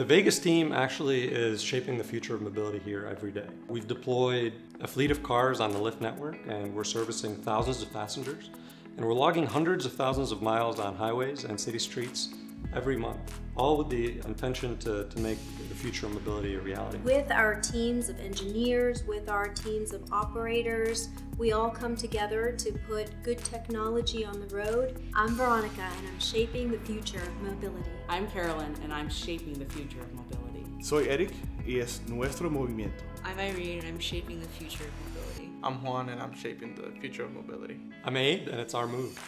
The Vegas team actually is shaping the future of mobility here every day. We've deployed a fleet of cars on the Lyft network and we're servicing thousands of passengers. And we're logging hundreds of thousands of miles on highways and city streets every month, all with the intention to, to make the future of mobility a reality. With our teams of engineers, with our teams of operators, we all come together to put good technology on the road. I'm Veronica and I'm shaping the future of mobility. I'm Carolyn and I'm shaping the future of mobility. Soy Eric y es nuestro movimiento. I'm Irene and I'm shaping the future of mobility. I'm Juan and I'm shaping the future of mobility. I'm Abe and it's our move.